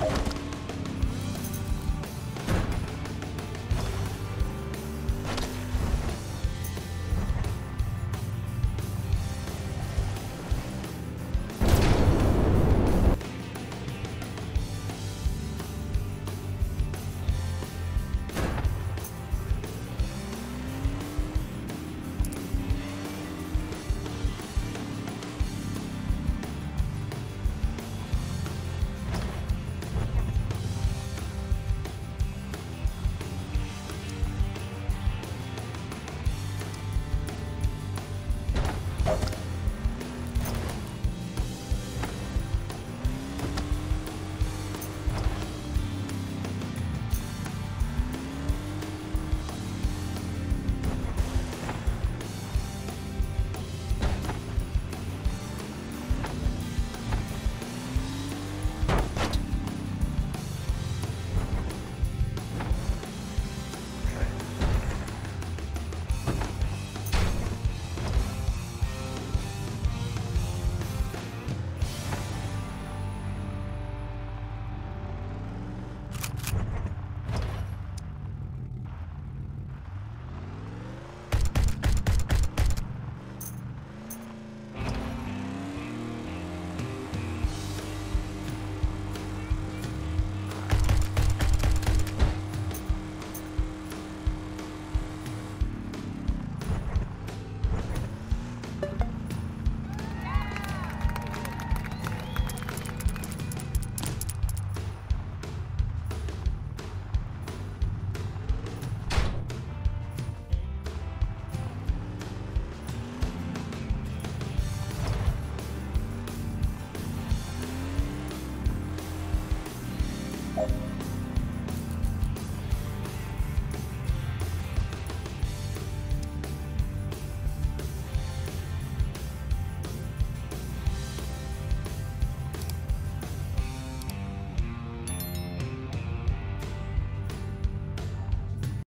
you